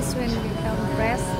because when we compress